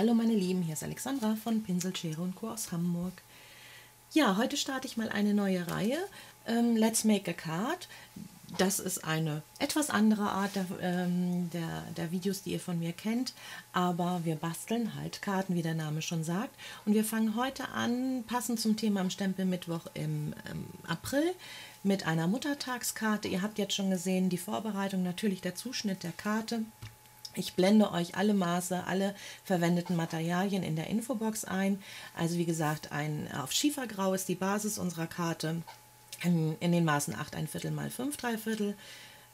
Hallo meine Lieben, hier ist Alexandra von Pinselschere und Co. aus Hamburg. Ja, heute starte ich mal eine neue Reihe, ähm, Let's Make a Card. Das ist eine etwas andere Art der, ähm, der, der, Videos, die ihr von mir kennt, aber wir basteln halt Karten, wie der Name schon sagt. Und wir fangen heute an, passend zum Thema am Stempelmittwoch im ähm, April, mit einer Muttertagskarte. Ihr habt jetzt schon gesehen, die Vorbereitung, natürlich der Zuschnitt der Karte. Ich blende euch alle Maße, alle verwendeten Materialien in der Infobox ein. Also wie gesagt, ein auf Schiefergrau ist die Basis unserer Karte in, in den Maßen 8 ein Viertel mal 5 3 Viertel,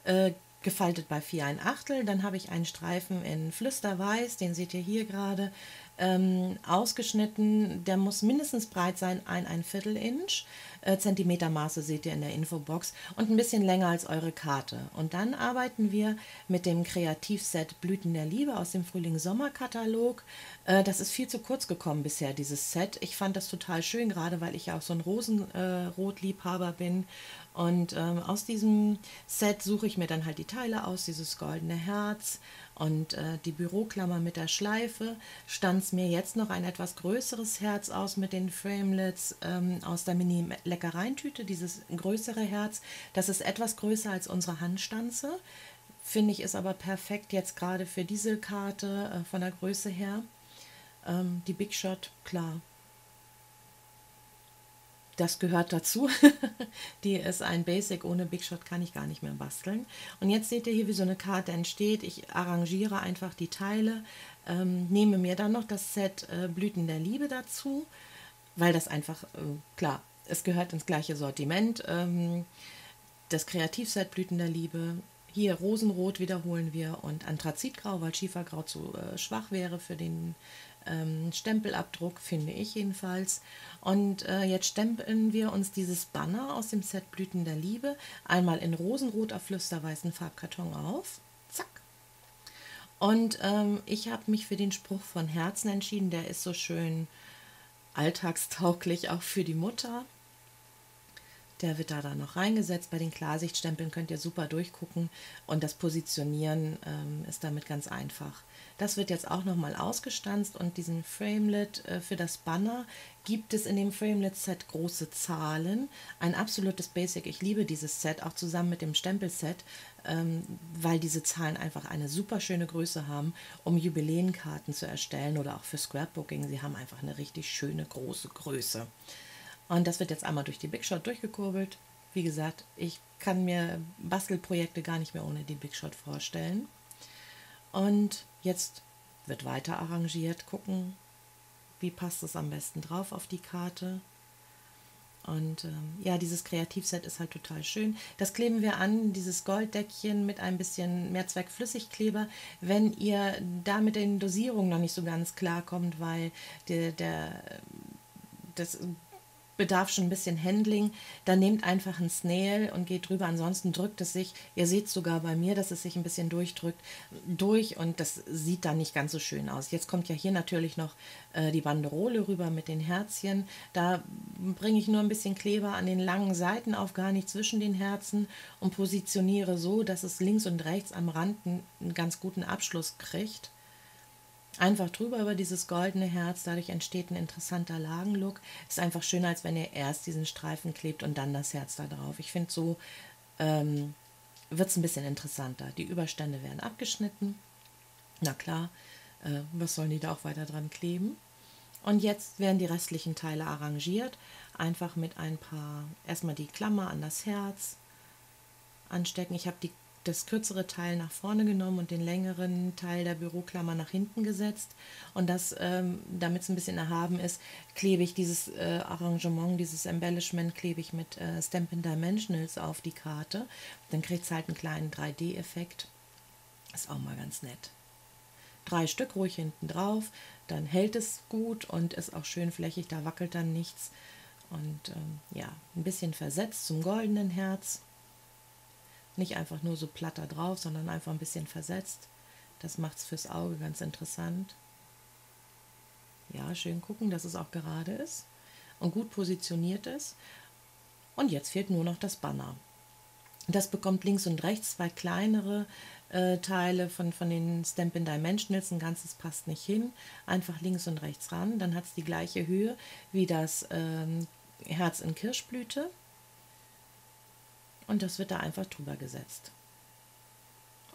äh, gefaltet bei 4 ein Achtel. Dann habe ich einen Streifen in Flüsterweiß, den seht ihr hier gerade, ähm, ausgeschnitten. Der muss mindestens breit sein, ein, ein Viertel Inch. Äh, Zentimetermaße seht ihr in der Infobox und ein bisschen länger als eure Karte. Und dann arbeiten wir mit dem Kreativset Blüten der Liebe aus dem Frühling-Sommer-Katalog. Äh, das ist viel zu kurz gekommen bisher, dieses Set. Ich fand das total schön, gerade weil ich ja auch so ein Rosenrot-Liebhaber bin. Und ähm, aus diesem Set suche ich mir dann halt die Teile aus, dieses goldene Herz und äh, die Büroklammer mit der Schleife. Stanz mir jetzt noch ein etwas größeres Herz aus mit den Framelets ähm, aus der Mini-Leckereintüte, dieses größere Herz. Das ist etwas größer als unsere Handstanze. Finde ich ist aber perfekt jetzt gerade für diese Karte äh, von der Größe her. Ähm, die Big Shot, klar, das gehört dazu. die ist ein Basic, ohne Big Shot kann ich gar nicht mehr basteln. Und jetzt seht ihr hier, wie so eine Karte entsteht. Ich arrangiere einfach die Teile, ähm, nehme mir dann noch das Set äh, Blüten der Liebe dazu, weil das einfach, äh, klar, es gehört ins gleiche Sortiment. Ähm, das Kreativset Blüten der Liebe, hier Rosenrot wiederholen wir und Anthrazitgrau, weil Schiefergrau zu äh, schwach wäre für den ähm, Stempelabdruck, finde ich jedenfalls. Und äh, jetzt stempeln wir uns dieses Banner aus dem Set Blüten der Liebe einmal in rosenrot auf flüsterweißen Farbkarton auf. Zack. Und ähm, ich habe mich für den Spruch von Herzen entschieden. Der ist so schön alltagstauglich, auch für die Mutter. Der wird da dann noch reingesetzt. Bei den Klarsichtstempeln könnt ihr super durchgucken und das Positionieren ähm, ist damit ganz einfach. Das wird jetzt auch nochmal ausgestanzt und diesen Framelit äh, für das Banner gibt es in dem Framelit-Set große Zahlen. Ein absolutes Basic. Ich liebe dieses Set, auch zusammen mit dem Stempelset, ähm, weil diese Zahlen einfach eine super schöne Größe haben, um Jubiläenkarten zu erstellen oder auch für Scrapbooking. Sie haben einfach eine richtig schöne große Größe. Und das wird jetzt einmal durch die Big Shot durchgekurbelt. Wie gesagt, ich kann mir Bastelprojekte gar nicht mehr ohne die Big Shot vorstellen. Und jetzt wird weiter arrangiert, gucken, wie passt es am besten drauf auf die Karte. Und ähm, ja, dieses Kreativset ist halt total schön. Das kleben wir an, dieses Golddeckchen mit ein bisschen Mehrzweckflüssigkleber. Wenn ihr da mit den Dosierungen noch nicht so ganz klar kommt, weil der, der das bedarf schon ein bisschen Handling, dann nehmt einfach ein Snail und geht drüber. Ansonsten drückt es sich, ihr seht sogar bei mir, dass es sich ein bisschen durchdrückt, durch und das sieht dann nicht ganz so schön aus. Jetzt kommt ja hier natürlich noch äh, die Banderole rüber mit den Herzchen. Da bringe ich nur ein bisschen Kleber an den langen Seiten auf, gar nicht zwischen den Herzen und positioniere so, dass es links und rechts am Rand einen, einen ganz guten Abschluss kriegt einfach drüber über dieses goldene Herz. Dadurch entsteht ein interessanter Lagenlook. Ist einfach schöner, als wenn ihr erst diesen Streifen klebt und dann das Herz da drauf. Ich finde, so ähm, wird es ein bisschen interessanter. Die Überstände werden abgeschnitten. Na klar, äh, was sollen die da auch weiter dran kleben? Und jetzt werden die restlichen Teile arrangiert. Einfach mit ein paar, erstmal die Klammer an das Herz anstecken. Ich habe die das kürzere Teil nach vorne genommen und den längeren Teil der Büroklammer nach hinten gesetzt. Und das, ähm, damit es ein bisschen erhaben ist, klebe ich dieses äh, Arrangement, dieses Embellishment, klebe ich mit äh, Stampin' Dimensionals auf die Karte. Dann kriegt es halt einen kleinen 3D-Effekt. Ist auch mal ganz nett. Drei Stück ruhig hinten drauf, dann hält es gut und ist auch schön flächig, da wackelt dann nichts. Und ähm, ja, ein bisschen versetzt zum goldenen Herz. Nicht einfach nur so platt da drauf, sondern einfach ein bisschen versetzt. Das macht es fürs Auge ganz interessant. Ja, schön gucken, dass es auch gerade ist und gut positioniert ist. Und jetzt fehlt nur noch das Banner. Das bekommt links und rechts zwei kleinere äh, Teile von, von den Stampin' Dimensionals. Ein ganzes passt nicht hin. Einfach links und rechts ran. Dann hat es die gleiche Höhe wie das ähm, Herz in Kirschblüte. Und das wird da einfach drüber gesetzt.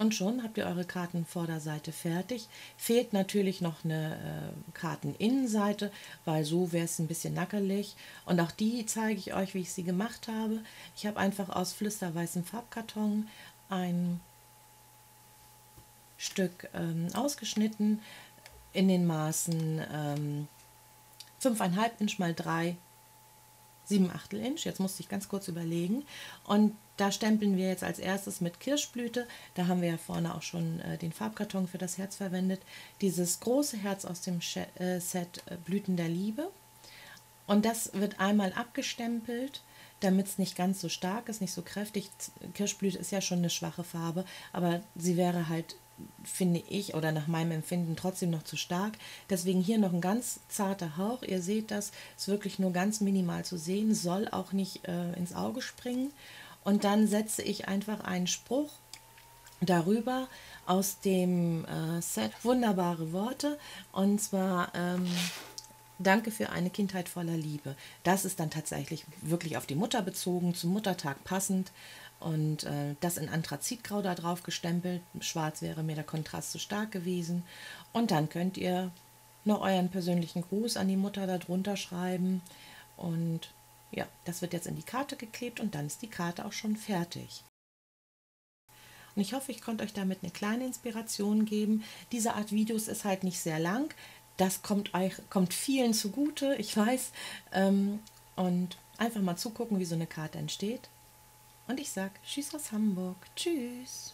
Und schon habt ihr eure Kartenvorderseite fertig. Fehlt natürlich noch eine äh, Karteninnenseite, weil so wäre es ein bisschen nackelig. Und auch die zeige ich euch, wie ich sie gemacht habe. Ich habe einfach aus flüsterweißem Farbkarton ein Stück ähm, ausgeschnitten in den Maßen ähm, 5,5 Inch mal 3 7 Achtel Inch. Jetzt musste ich ganz kurz überlegen. Und da stempeln wir jetzt als erstes mit Kirschblüte. Da haben wir ja vorne auch schon äh, den Farbkarton für das Herz verwendet. Dieses große Herz aus dem äh, Set äh, Blüten der Liebe. Und das wird einmal abgestempelt, damit es nicht ganz so stark ist, nicht so kräftig. Kirschblüte ist ja schon eine schwache Farbe, aber sie wäre halt finde ich, oder nach meinem Empfinden trotzdem noch zu stark. Deswegen hier noch ein ganz zarter Hauch. Ihr seht das, ist wirklich nur ganz minimal zu sehen, soll auch nicht äh, ins Auge springen. Und dann setze ich einfach einen Spruch darüber aus dem äh, Set Wunderbare Worte. Und zwar ähm, Danke für eine Kindheit voller Liebe. Das ist dann tatsächlich wirklich auf die Mutter bezogen, zum Muttertag passend und äh, das in Anthrazitgrau da drauf gestempelt. Schwarz wäre mir der Kontrast zu stark gewesen. Und dann könnt ihr noch euren persönlichen Gruß an die Mutter darunter schreiben. Und ja, das wird jetzt in die Karte geklebt und dann ist die Karte auch schon fertig. Und ich hoffe, ich konnte euch damit eine kleine Inspiration geben. Diese Art Videos ist halt nicht sehr lang. Das kommt, euch, kommt vielen zugute, ich weiß. Ähm, und einfach mal zugucken, wie so eine Karte entsteht. Und ich sage Tschüss aus Hamburg. Tschüss.